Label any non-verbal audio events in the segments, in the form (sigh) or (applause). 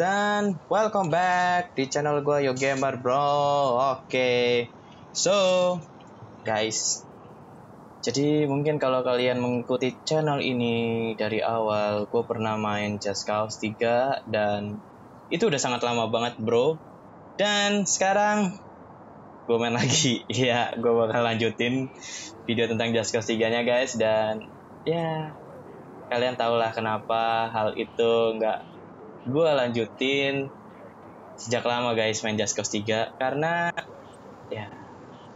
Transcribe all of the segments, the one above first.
dan welcome back di channel gue Yo Gamer Bro. Oke, so guys, jadi mungkin kalau kalian mengikuti channel ini dari awal, gue pernah main Just Cause 3 dan itu udah sangat lama banget bro. Dan sekarang gue main lagi, (laughs) ya gue bakal lanjutin video tentang Just Cause 3 nya guys dan ya kalian tau lah kenapa hal itu nggak gue lanjutin sejak lama guys main Just Cause 3 karena ya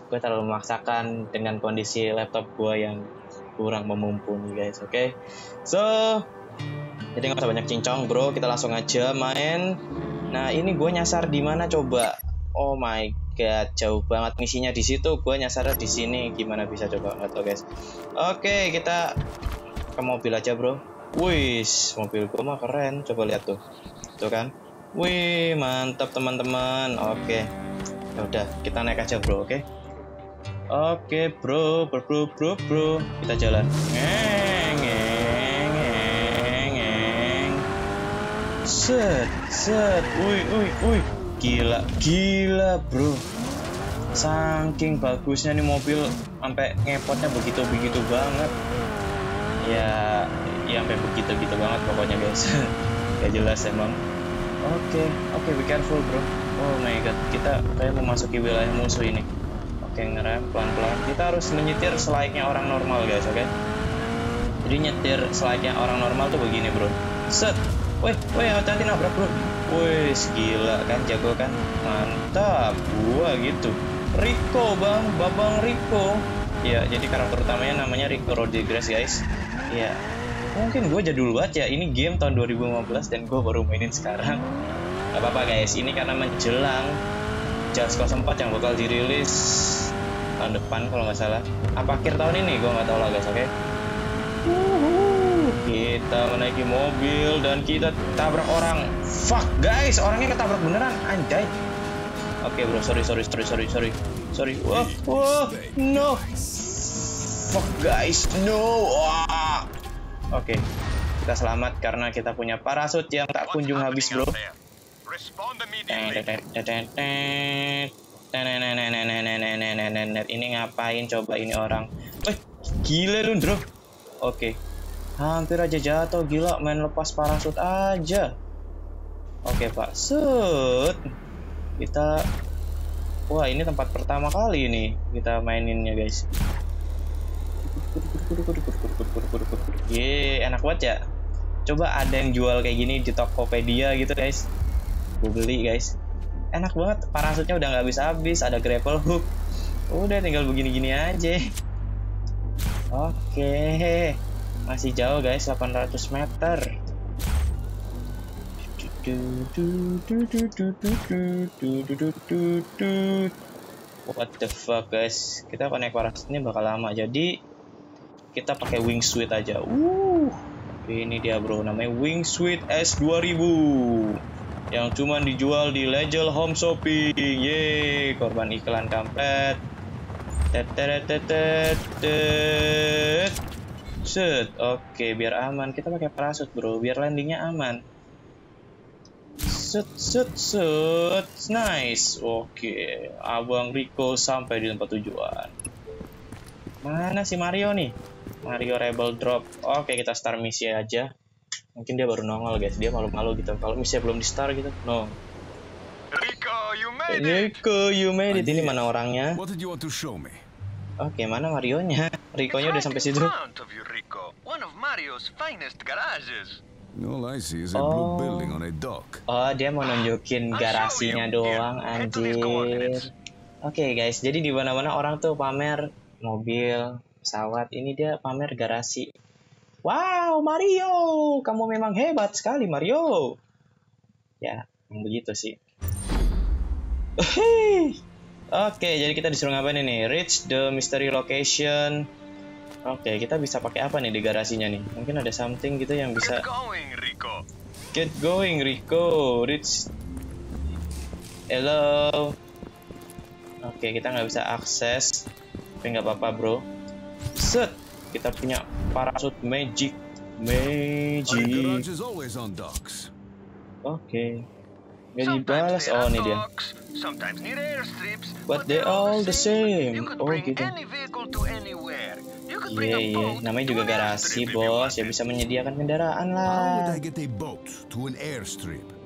gue terlalu memaksakan dengan kondisi laptop gue yang kurang memumpuni guys oke? Okay? so jadi nggak usah banyak cincong bro. Kita langsung aja main. Nah ini gue nyasar di mana coba? Oh my god jauh banget misinya di situ. Gue nyasar di sini. Gimana bisa coba? Nggak tau guys. Oke okay, kita ke mobil aja bro wis mobil gua mah keren coba lihat tuh. Tuh kan? Wih mantap teman-teman. Oke. Ya udah kita naik aja bro oke? Oke bro bro bro bro bro. Kita jalan. Ngeng ngeng ngeng ngeng. Set set. Wih wih wih. Gila gila bro. Saking bagusnya nih mobil sampai ngepotnya begitu begitu banget. Ya ya sampai begitu gitu banget pokoknya guys. (laughs) Gak jelas emang. Oke okay, oke okay, be careful bro. Oh my god kita kayak memasuki wilayah musuh ini. Oke okay, ngerem pelan pelan kita harus menyetir selayaknya orang normal guys oke? Okay? jadi nyetir selayaknya orang normal tuh begini bro. Set. Weh weh hati-hati nabrak bro. Wih gila kan jago kan? Mantap. Gua gitu. Rico bang. Babang Rico. Ya jadi karakter utamanya namanya Rico Rodriguez guys. Ya mungkin gue jadul banget ya ini game tahun 2015 dan gue baru mainin sekarang. Gak apa-apa guys. Ini karena menjelang Just Cause 4 yang bakal dirilis tahun depan kalau nggak salah. Apa akhir tahun ini? Gue nggak tahu lah guys oke? Okay? kita menaiki mobil dan kita tabrak orang. Fuck guys. Orangnya ketabrak beneran. Anjay. Oke okay, bro. Sorry sorry sorry sorry sorry. Sorry. Wah wah. No. Fuck guys. No. Wah oke okay. kita selamat karena kita punya parasut yang tak kunjung habis bro. ini ngapain? Coba ini orang. Eh gila lu bro. Oke. Hampir aja jatuh gila. Main lepas parasut aja. Oke pak. Set. Kita wah ini tempat pertama kali ini kita maininnya guys enak banget ya. Coba ada yang jual kayak gini di Tokopedia gitu guys. Gue beli guys. Enak banget, parasutnya udah nggak habis-habis, ada grapple hook. Udah tinggal begini-gini aja. Oke, masih jauh guys, 800 meter. What the fuck guys, kita connect parasutnya bakal lama. Jadi kita pakai wingsuit aja. Uh, ini dia bro, namanya wingsuit S2000 yang cuma dijual di Legend Home Shopping. Ye, korban iklan kampret. Set, oke biar aman kita pakai parasut bro, biar landingnya aman. Set, set, set, nice. Oke, abang Rico sampai di tempat tujuan. Mana si Mario nih? Mario Rebel Drop. Oke, kita start misi aja. Mungkin dia baru nongol, guys. Dia malu-malu gitu. Kalau misi belum di start gitu. No. Rico, you made it. Rico, you made it. Ini mana orangnya? What did you want to show me? Oke, mana Marionya? (laughs) Riconya udah sampai situ. of you, Rico. One of Mario's finest garages. All I see is a blue building on a dock. Oh, dia mau nunjukin garasinya doang, anjir. Oke, okay, guys. Jadi di mana-mana orang tuh pamer mobil, pesawat. Ini dia pamer garasi. Wow, Mario, kamu memang hebat sekali, Mario. Ya, begitu sih. Oke, jadi kita disuruh ngapain ini? Reach the mystery location. Oke, kita bisa pakai apa nih di garasinya nih? Mungkin ada something gitu yang bisa. Get going, Rico. Get going, Rico. Reach. Hello. Oke, kita nggak bisa akses, tapi nggak apa-apa bro. Set. Kita punya parasut magic. Magic. Oke. Okay. nggak dibalas. oh ini dia. but they all the same. Oh gitu. Iya, iya. Namanya juga garasi, bos. Ya bisa menyediakan kendaraan lah.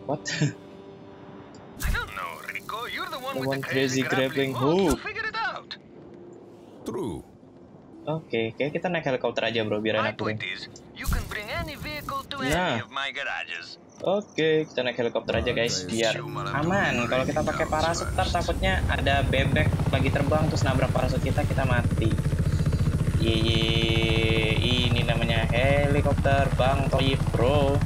What? I don't know, Rico. You're the one, crazy grappling hook through. Oke, okay, kayak kita naik helikopter aja bro, biar enak. Nah. Oke, okay, kita naik helikopter aja guys, biar aman. Kalau kita pakai parasut, ntar takutnya ada bebek lagi terbang terus nabrak parasut kita, kita mati. Iya, ini namanya helikopter Bang toy bro.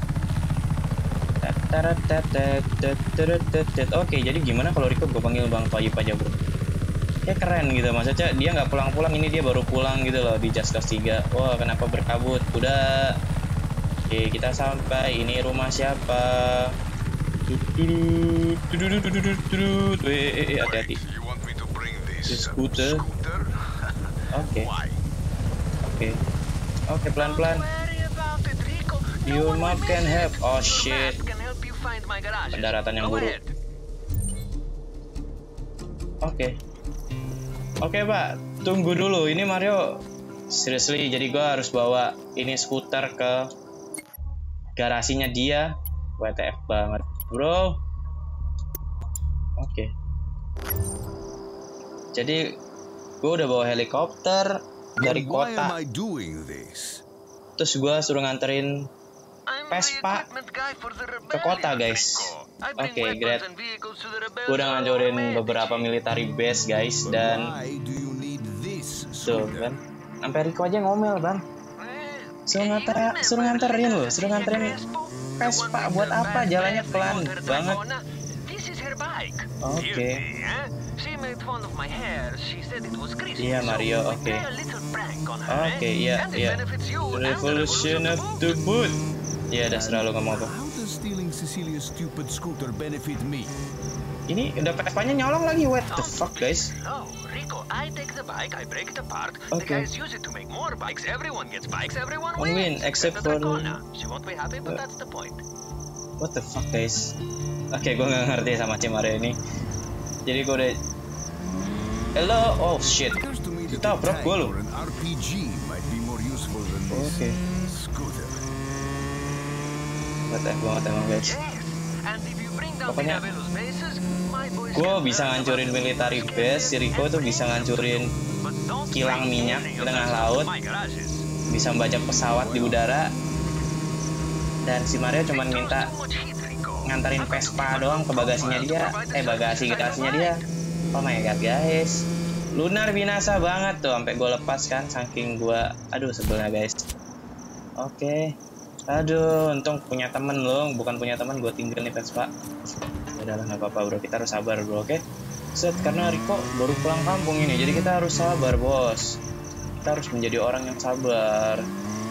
Oke, okay, jadi gimana kalau Rico gue panggil Bang toy aja bro? ya keren gitu. Maksudnya dia nggak pulang-pulang ini dia baru pulang gitu loh di Just Cause 3 wah kenapa berkabut? Udah. Oke, kita sampai. Ini rumah siapa? Hati-hati skuter oke oke oke pelan-pelan you might can help oh shit pendaratan yang buruk oke okay. Oke, Pak. Tunggu dulu. Ini Mario seriously, jadi gua harus bawa ini skuter ke garasinya dia. WTF banget, Bro. Oke. Jadi gua udah bawa helikopter dari kota. Terus gua suruh nganterin Vespa. Ke kota guys. Oke okay, great. Gue udah ngancurin beberapa military base guys Dan Tuh kan Sampai Rico aja ngomel bang ya, Suruh, nganter, suruh nganterin loh Suruh nganterin. Vespa buat apa? jalannya pelan banget. Oke. Okay. Iya Mario, oke. okay. Oke, okay, iya, iya. Revolution of the Moon. Iya, udah selalu ngomong apa. How does stealing Cecilia's stupid scooter benefit me? Ini udah Vespa-nya nyolong lagi. What the fuck, guys? Oh, Rico, I take the bike, I break it apart. The Okay. guys use it to make more bikes. Everyone gets bikes, everyone One win, except for-. She won't be happy, but Uh, that's the point. What the fuck, guys? Oke, gue nggak ngerti sama Cimaria ini. Jadi gue udah Hello, oh shit. Kita bro, gua lo. or an ngeteh banget ya, emang guys. Pokoknya gue bisa ngancurin military base Jericho tuh bisa ngancurin kilang minyak di tengah laut bisa membaca pesawat di udara dan si Mario cuman minta nganterin Vespa doang ke bagasinya dia. Eh bagasi gitarasinya dia. Oh my god guys. Lunar binasa banget tuh sampai gue lepas kan saking gue aduh sebelnya guys. Oke. okay aduh untung punya temen loh. Bukan punya temen gue tinggal nih Vespa udahlah nggak apa-apa bro. Kita harus sabar bro oke? Set karena Rico baru pulang kampung ini jadi kita harus sabar bos. Kita harus menjadi orang yang sabar.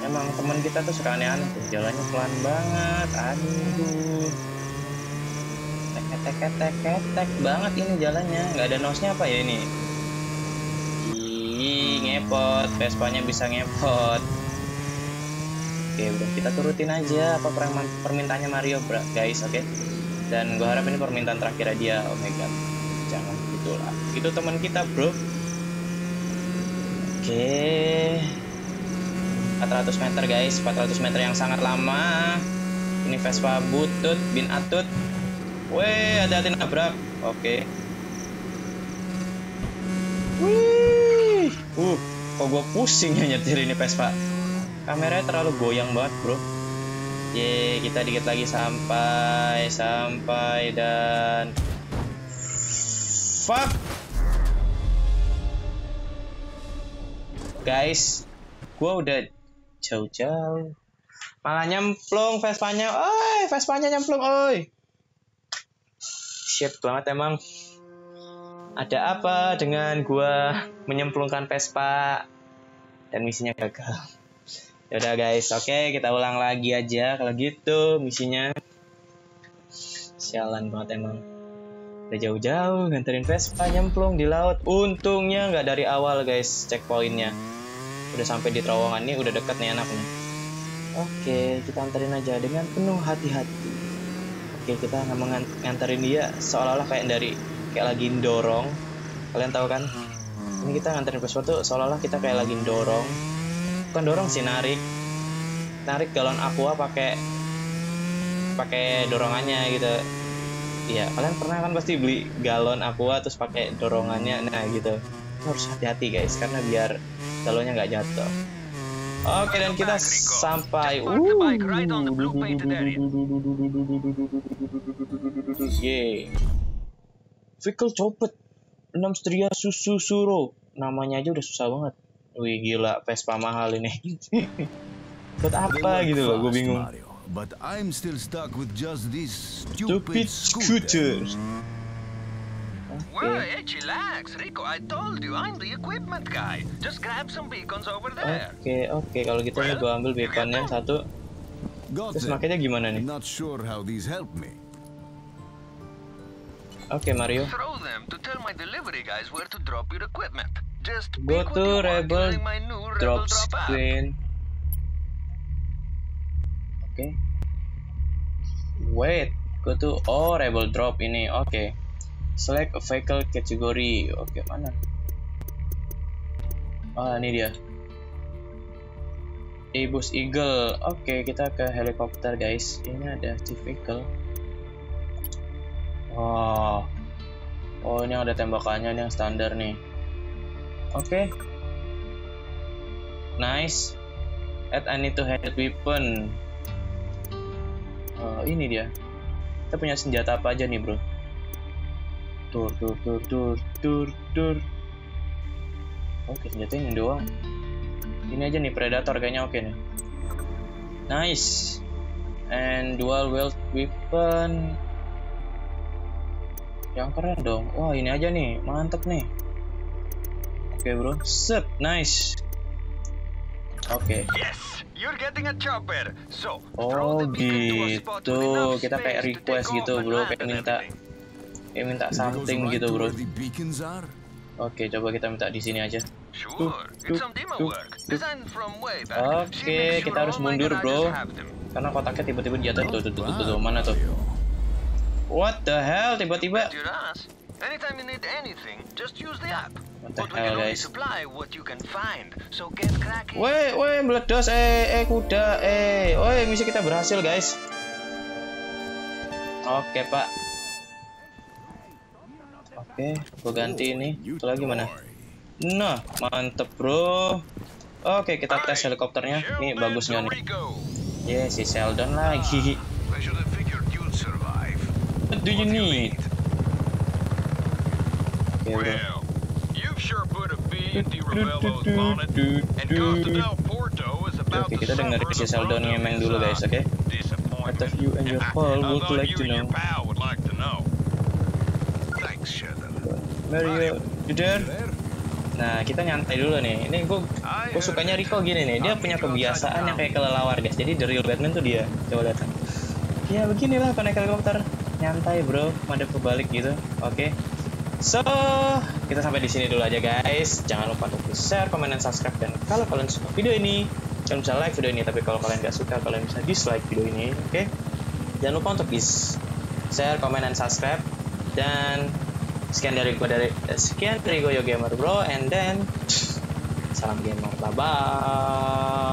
Emang teman kita tuh suka aneh-aneh jalannya pelan banget. Aduh. Tek tek tek tek banget ini jalannya. Nggak ada nosnya apa ya ini? Ih, ngepot. Vespanya bisa ngepot oke bro kita turutin aja apa permintaannya Mario bro guys oke dan gue harap ini permintaan terakhir dia oh my god jangan gitu lah itu teman kita bro Oke. 400 meter guys, 400 meter yang sangat lama. Ini Vespa butut bin atut. Weh, hati-hati nabrak. Oke. Wih. Uh, kok gue pusing ya nyetir ini Vespa. Kameranya terlalu goyang banget, Bro. Ye, kita dikit lagi sampai, sampai dan fuck. Guys, gue udah jauh-jauh. Malah nyemplung Vespanya. Oi, Vespanya nyemplung, oi. Shit banget emang. Ada apa dengan gua menyemplungkan Vespa dan misinya gagal. Yaudah guys, oke kita ulang lagi aja kalau gitu misinya. Sialan banget emang. Udah jauh-jauh nganterin Vespa nyemplung di laut. Untungnya nggak dari awal guys checkpointnya. Udah sampai di terowongan nih, udah deket nih anak nih. Oke, kita anterin aja dengan penuh hati-hati. Oke, kita nggak mengan- nganterin dia seolah-olah kayak dari kayak lagi dorong. Kalian tahu kan? Ini kita nganterin Vespa tuh seolah-olah kita kayak lagi dorong. Bukan dorong sih, narik. Narik galon aqua pakai pakai dorongannya gitu. Iya, kalian pernah kan pasti beli galon aqua terus pakai dorongannya. Nah, gitu. Harus hati-hati guys karena biar galonnya nggak jatuh. Oke, dan kita sampai. Area. Yeay. Vehicle copet. 6 setia susu suro. Namanya aja udah susah banget. Wih gila, Vespa mahal ini. (laughs) Buat apa gitu loh, gue bingung. Mario, but I'm still stuck with just this Stupid stupid, scooter. Well, Oke, hey, chillax. Rico, I told you, I'm the equipment guy. Just grab some beacons over there. oke, oke. Kalau gitu ya gue ambil beaconnya satu. Terus makanya gimana nih? Not sure how these help me. Oke Mario. Throw them to tell my delivery guys where to drop your equipment. Just Go to Rebel Drop screen. Oke. Wait, go to oh Rebel Drop ini. Oke. Select a vehicle category. Oke, mana? Ah, ini dia. Ibus Eagle. Oke, kita ke helikopter, guys. Ini ada chief vehicle. Oh. Oh, ini ada tembakannya ini yang standar nih. Oke. Nice. Add I need to handle weapon. Oh, ini dia. Kita punya senjata apa aja nih, bro? Tur, tur, tur, tur, tur, tur. Oke, senjata ini doang. Ini aja nih, Predator kayaknya oke nih. Nice. And dual wield weapon. Yang keren dong. Wah, ini aja nih. Mantep nih. Oke, bro. Set. Nice. Oke. Yes, you're getting a chopper. So, Oh, gitu. Kita kayak request gitu, bro. Kayak minta kayak minta something gitu, bro. Oke, coba kita minta di sini aja. Oke, makes kita harus mundur, bro. Karena kotaknya tiba-tiba jatuh tuh, tuh, tuh, tuh, tuh, mana tuh? What the hell? Tiba-tiba. Anytime you need anything, just use the app. What the hell, guys? Weh, weh, meledos, eh, eh, kuda, eh, weh, misi kita berhasil, guys. Oke, Pak. Oke, gua ganti ini. Itu lagi mana? Nah, mantep, bro. Oke, kita tes helikopternya. Ini bagusnya nih. Yeah, si Sheldon lagi. I should have figured you'd survive. What do you need? Oke, bro. You've sure put a bee in Di Rebello's bonnet, and Costa del Porto is about Oke, to suffer si the Sheldon ngemeng dulu, uh, guys, oke? disappointment. What of you and your pal would like you to know? would like to know. Thanks, Sheldon. Mario, you there? Nah, kita nyantai dulu nih. Ini gue gue sukanya Rico gini nih. Dia punya kebiasaan yang kayak kelelawar, guys. Jadi the real Batman tuh dia. Coba lihat. Ya beginilah naik helikopter. Nyantai, bro. Madep kebalik gitu. Oke. So, kita sampai di sini dulu aja, guys. Jangan lupa untuk share, komen, dan subscribe. Dan kalau kalian suka video ini, kalian bisa like video ini. Tapi kalau kalian nggak suka, kalian bisa dislike video ini. Oke? Jangan lupa untuk di share, komen, dan subscribe. Dan sekian dari gue dari eh, sekian dari gue Gamer Bro and then salam gamer bye bye